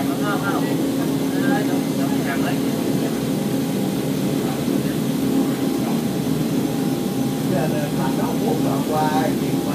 đẹp lắm không vâng, không vâng. giống giống như hàng đấy Giờ là thành đó muốn là qua chuyện qua